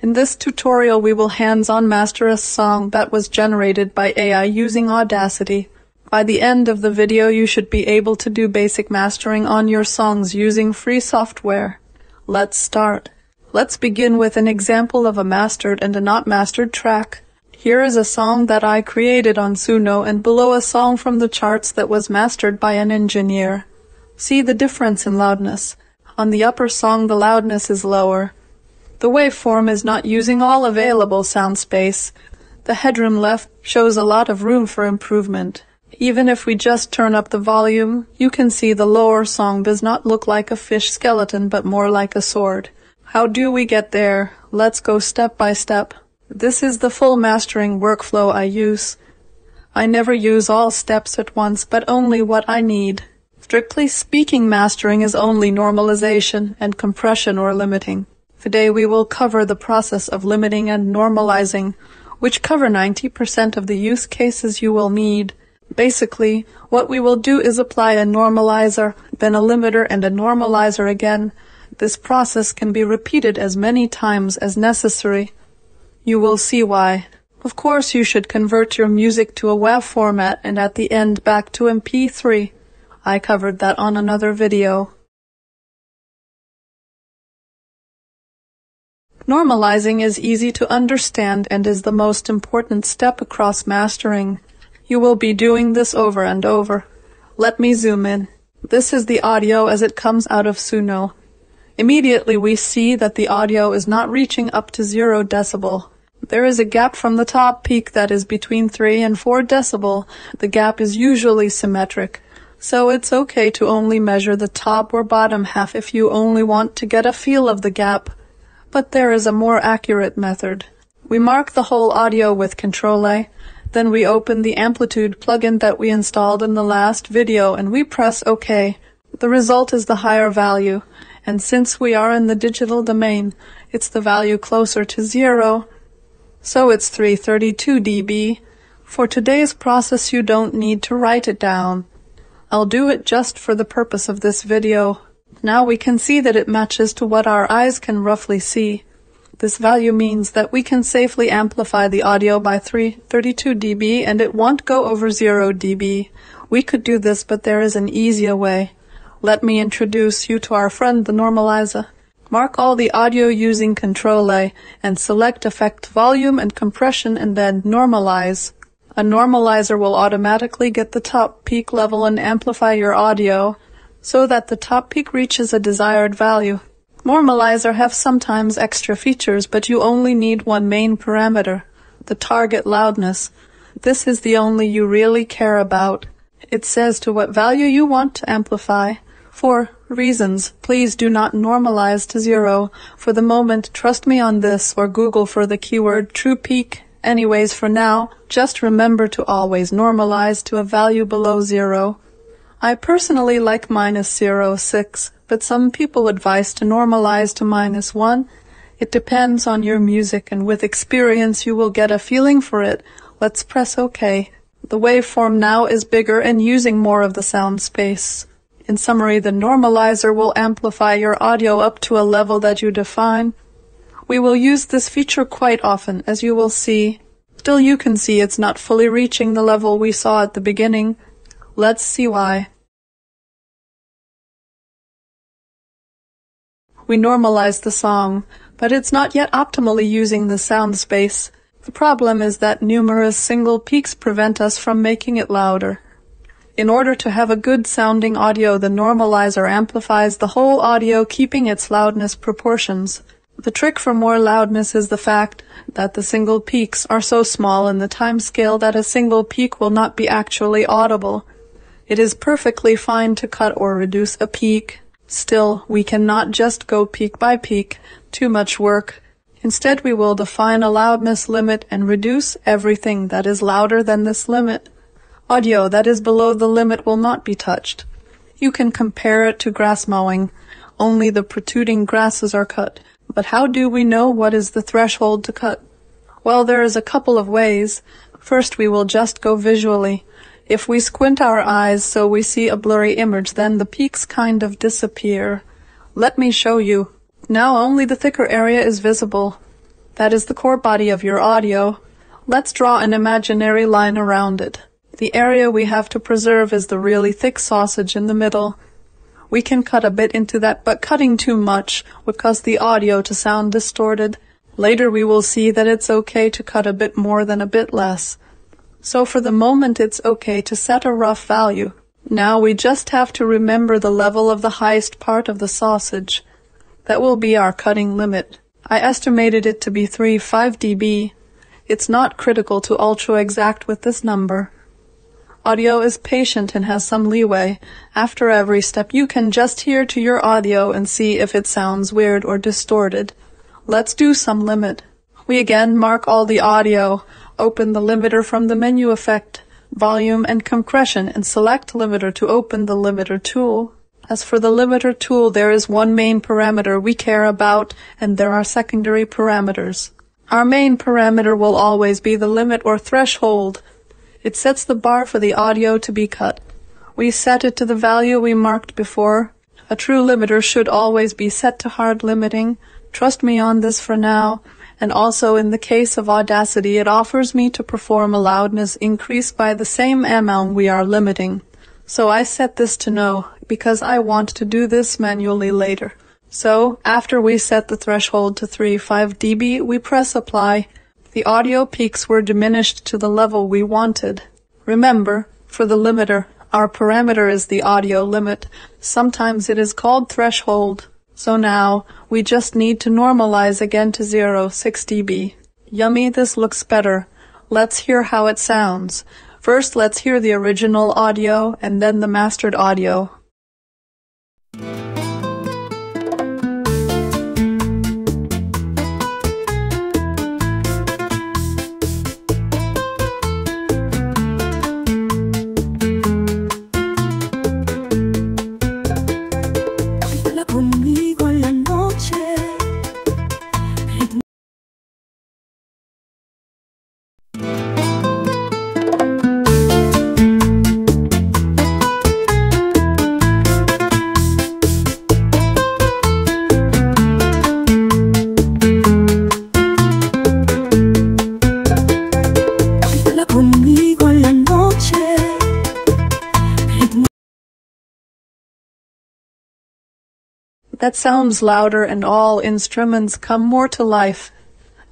In this tutorial we will hands-on master a song that was generated by AI using Audacity. By the end of the video you should be able to do basic mastering on your songs using free software. Let's start. Let's begin with an example of a mastered and a not mastered track. Here is a song that I created on Suno and below a song from the charts that was mastered by an engineer. See the difference in loudness. On the upper song the loudness is lower. The waveform is not using all available sound space. The headroom left shows a lot of room for improvement. Even if we just turn up the volume, you can see the lower song does not look like a fish skeleton but more like a sword. How do we get there? Let's go step by step. This is the full mastering workflow I use. I never use all steps at once, but only what I need. Strictly speaking, mastering is only normalization and compression or limiting. Today we will cover the process of limiting and normalizing, which cover 90% of the use cases you will need. Basically, what we will do is apply a normalizer, then a limiter and a normalizer again. This process can be repeated as many times as necessary. You will see why. Of course, you should convert your music to a WAV format and at the end back to MP3. I covered that on another video. Normalizing is easy to understand and is the most important step across mastering. You will be doing this over and over. Let me zoom in. This is the audio as it comes out of Suno. Immediately we see that the audio is not reaching up to zero decibel. There is a gap from the top peak that is between 3 and 4 decibel. The gap is usually symmetric. So it's okay to only measure the top or bottom half if you only want to get a feel of the gap. But there is a more accurate method. We mark the whole audio with Control A, then we open the amplitude plugin that we installed in the last video and we press OK. The result is the higher value, and since we are in the digital domain, it's the value closer to zero, so it's 332 dB. For today's process you don't need to write it down. I'll do it just for the purpose of this video. Now we can see that it matches to what our eyes can roughly see. This value means that we can safely amplify the audio by 332 dB and it won't go over 0 dB. We could do this, but there is an easier way. Let me introduce you to our friend the normalizer. Mark all the audio using Control A and select Effect Volume and Compression and then Normalize. A normalizer will automatically get the top peak level and amplify your audio so that the top peak reaches a desired value. Normalizer have sometimes extra features, but you only need one main parameter, the target loudness. This is the only you really care about. It says to what value you want to amplify. For reasons, please do not normalize to zero. For the moment, trust me on this or Google for the keyword true peak. Anyways, for now, just remember to always normalize to a value below zero. I personally like minus 0.6, but some people advise to normalize to minus 1. It depends on your music and with experience you will get a feeling for it. Let's press OK. The waveform now is bigger and using more of the sound space. In summary, the normalizer will amplify your audio up to a level that you define. We will use this feature quite often, as you will see. Still you can see it's not fully reaching the level we saw at the beginning. Let's see why. We normalize the song, but it's not yet optimally using the sound space. The problem is that numerous single peaks prevent us from making it louder. In order to have a good sounding audio, the normalizer amplifies the whole audio keeping its loudness proportions. The trick for more loudness is the fact that the single peaks are so small in the time scale that a single peak will not be actually audible. It is perfectly fine to cut or reduce a peak. Still, we cannot just go peak by peak, too much work. Instead, we will define a loudness limit and reduce everything that is louder than this limit. Audio that is below the limit will not be touched. You can compare it to grass mowing. Only the protruding grasses are cut. But how do we know what is the threshold to cut? Well, there is a couple of ways. First, we will just go visually. If we squint our eyes so we see a blurry image, then the peaks kind of disappear. Let me show you. Now only the thicker area is visible. That is the core body of your audio. Let's draw an imaginary line around it. The area we have to preserve is the really thick sausage in the middle. We can cut a bit into that, but cutting too much would cause the audio to sound distorted. Later we will see that it's okay to cut a bit more than a bit less. So for the moment it's okay to set a rough value. Now we just have to remember the level of the highest part of the sausage. That will be our cutting limit. I estimated it to be 3 5 dB. It's not critical to ultra exact with this number. Audio is patient and has some leeway. After every step you can just hear to your audio and see if it sounds weird or distorted. Let's do some limit. We again mark all the audio, open the limiter from the menu effect, volume and compression and select limiter to open the limiter tool. As for the limiter tool, there is one main parameter we care about and there are secondary parameters. Our main parameter will always be the limit or threshold. It sets the bar for the audio to be cut. We set it to the value we marked before. A true limiter should always be set to hard limiting. Trust me on this for now. And also in the case of Audacity, it offers me to perform a loudness increase by the same amount we are limiting. So I set this to no because I want to do this manually later. So after we set the threshold to 3.5 dB, we press apply. The audio peaks were diminished to the level we wanted. Remember, for the limiter, our parameter is the audio limit. Sometimes it is called threshold. So now we just need to normalize again to 0, 6 dB. Yummy, this looks better. Let's hear how it sounds. First, let's hear the original audio and then the mastered audio. That sounds louder and all instruments come more to life.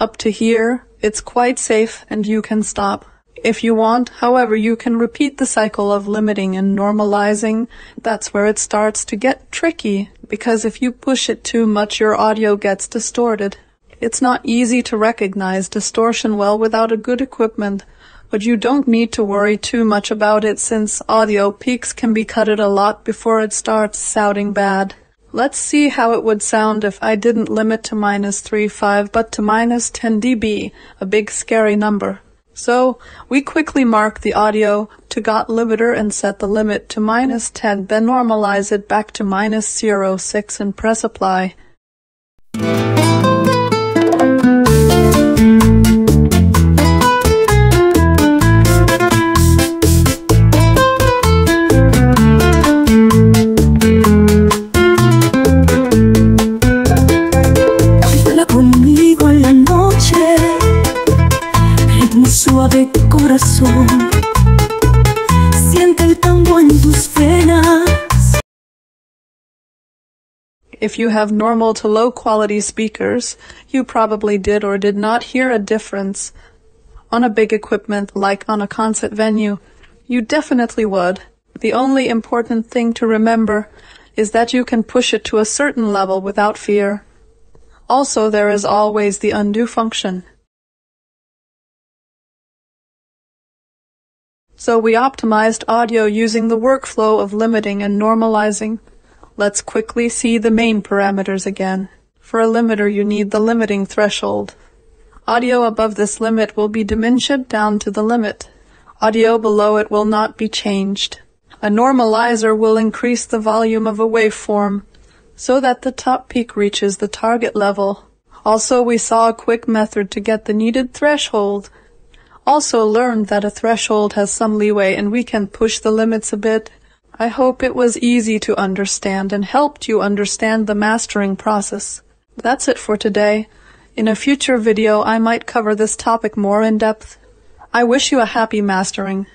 Up to here, it's quite safe and you can stop. If you want, however, you can repeat the cycle of limiting and normalizing. That's where it starts to get tricky, because if you push it too much, your audio gets distorted. It's not easy to recognize distortion well without a good equipment, but you don't need to worry too much about it since audio peaks can be cutted a lot before it starts sounding bad. Let's see how it would sound if I didn't limit to minus 3.5 but to minus 10 dB, a big scary number. So, we quickly mark the audio to got limiter and set the limit to minus 10, then normalize it back to minus 0.6 and press apply. Tus venas. If you have normal to low quality speakers, you probably did or did not hear a difference. On a big equipment like on a concert venue, you definitely would. The only important thing to remember is that you can push it to a certain level without fear. Also, there is always the undo function. So we optimized audio using the workflow of limiting and normalizing. Let's quickly see the main parameters again. For a limiter, you need the limiting threshold. Audio above this limit will be diminished down to the limit. Audio below it will not be changed. A normalizer will increase the volume of a waveform so that the top peak reaches the target level. Also, we saw a quick method to get the needed threshold. Also learned that a threshold has some leeway and we can push the limits a bit. I hope it was easy to understand and helped you understand the mastering process. That's it for today. In a future video, I might cover this topic more in depth. I wish you a happy mastering.